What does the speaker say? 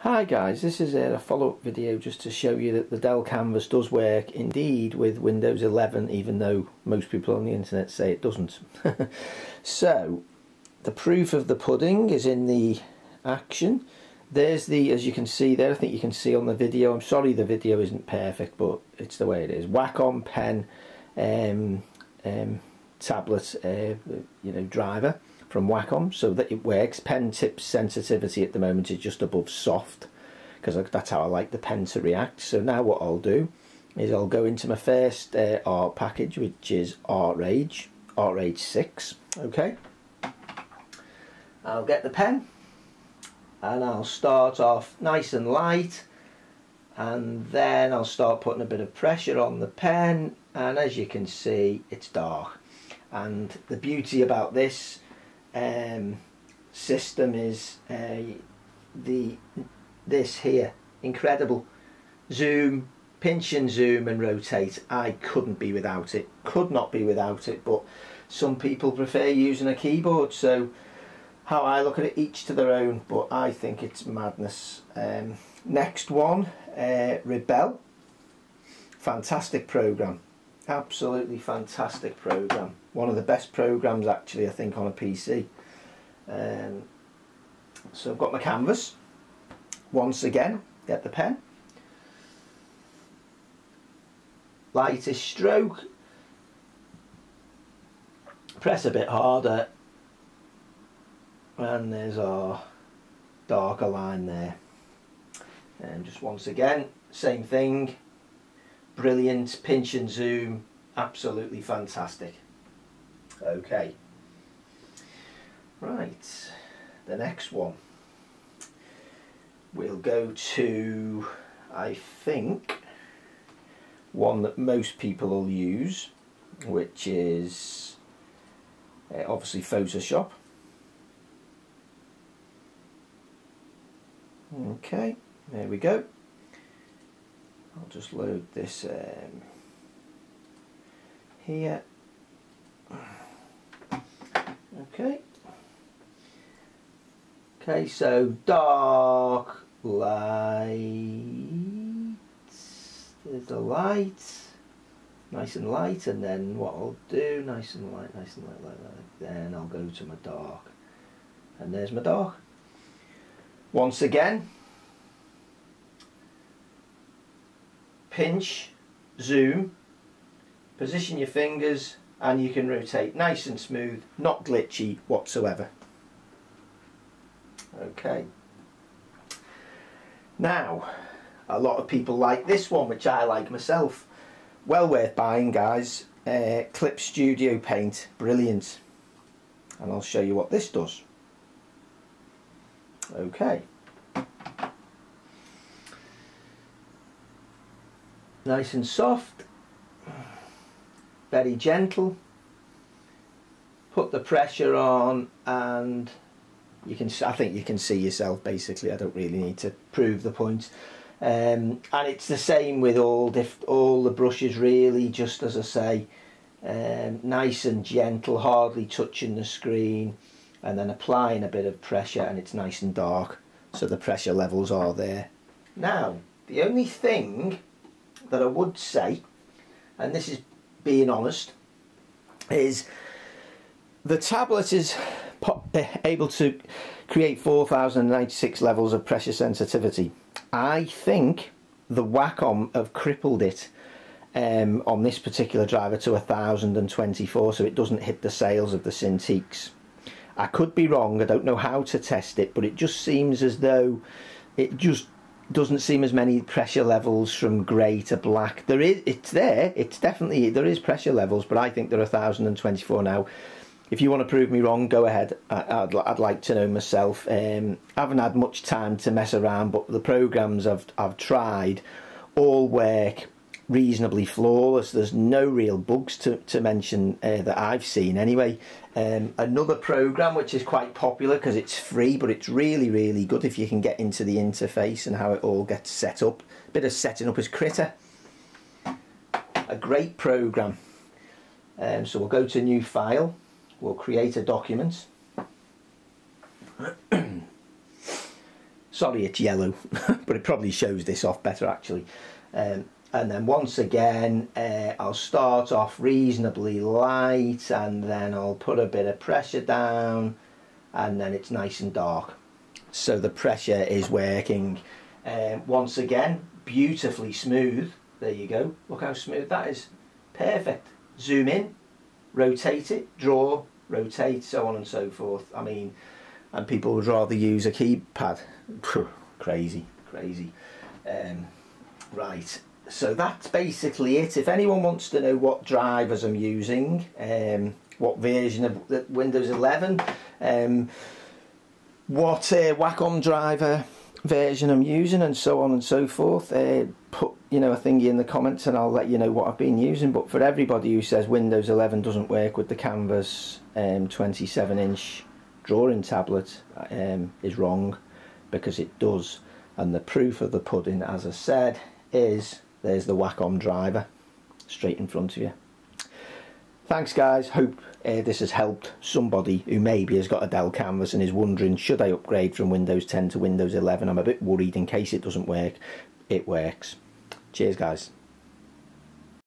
Hi guys, this is a follow-up video just to show you that the Dell Canvas does work indeed with Windows 11 even though most people on the internet say it doesn't. so the proof of the pudding is in the action. There's the, as you can see there, I think you can see on the video, I'm sorry the video isn't perfect but it's the way it is. Wacom pen um, um, tablet uh, you know driver from Wacom so that it works. Pen tip sensitivity at the moment is just above soft because that's how I like the pen to react. So now what I'll do is I'll go into my first uh, art package which is Art Rage, Art Rage 6, okay. I'll get the pen and I'll start off nice and light and then I'll start putting a bit of pressure on the pen and as you can see it's dark and the beauty about this um, system is uh, the this here incredible zoom pinch and zoom and rotate. I couldn't be without it. Could not be without it but some people prefer using a keyboard so how I look at it each to their own but I think it's madness. Um, next one uh, Rebelle fantastic program absolutely fantastic program. One of the best programs actually I think on a PC um, so I've got my canvas. Once again get the pen. Lightest stroke. Press a bit harder. And there's our darker line there. And just once again same thing brilliant. Pinch and zoom. Absolutely fantastic. Okay. Right. The next one. We'll go to I think one that most people will use which is uh, obviously Photoshop. Okay. There we go I'll just load this um, here. Okay. Okay so dark light there's the light nice and light and then what I'll do nice and light nice and light like that then I'll go to my dark. And there's my dark. Once again pinch zoom position your fingers and you can rotate nice and smooth not glitchy whatsoever. Okay. Now a lot of people like this one which I like myself. Well worth buying guys. Uh, Clip Studio Paint brilliant. And I'll show you what this does. Okay nice and soft. Very gentle. Put the pressure on and you can I think you can see yourself basically. I don't really need to prove the point. Um, and it's the same with all all the brushes really just as I say um, nice and gentle hardly touching the screen and then applying a bit of pressure and it's nice and dark. So the pressure levels are there. Now the only thing that I would say and this is being honest is the tablet is able to create 4096 levels of pressure sensitivity. I think the Wacom have crippled it um, on this particular driver to 1024 so it doesn't hit the sales of the Cintiqs. I could be wrong, I don't know how to test it, but it just seems as though it just doesn't seem as many pressure levels from grey to black. There is, it's there, it's definitely, there is pressure levels, but I think there are 1024 now if you want to prove me wrong, go ahead. I, would I'd like to know myself. Um, I haven't had much time to mess around, but the programs I've, I've tried all work reasonably flawless. There's no real bugs to, to mention uh, that I've seen anyway. Um, another program which is quite popular because it's free, but it's really, really good if you can get into the interface and how it all gets set up. A bit of setting up as Krita. A great program. Um, so we'll go to new file we'll create a document sorry it's yellow but it probably shows this off better actually um, and then once again uh, I'll start off reasonably light and then I'll put a bit of pressure down and then it's nice and dark. So the pressure is working. Um, once again beautifully smooth. There you go. Look how smooth that is. Perfect. Zoom in rotate it draw rotate so on and so forth. I mean and people would rather use a keypad. Crazy crazy. Um, right so that's basically it. If anyone wants to know what drivers I'm using, um, what version of Windows 11, um, what uh, Wacom driver version I'm using and so on and so forth, uh, put you know a thingy in the comments and I'll let you know what I've been using. But for everybody who says Windows 11 doesn't work with the Canvas um, 27 inch drawing tablet um, is wrong because it does. And the proof of the pudding, as I said, is there's the Wacom driver straight in front of you. Thanks guys, hope uh, this has helped somebody who maybe has got a Dell Canvas and is wondering should I upgrade from Windows 10 to Windows 11. I'm a bit worried in case it doesn't work. It works. Cheers guys.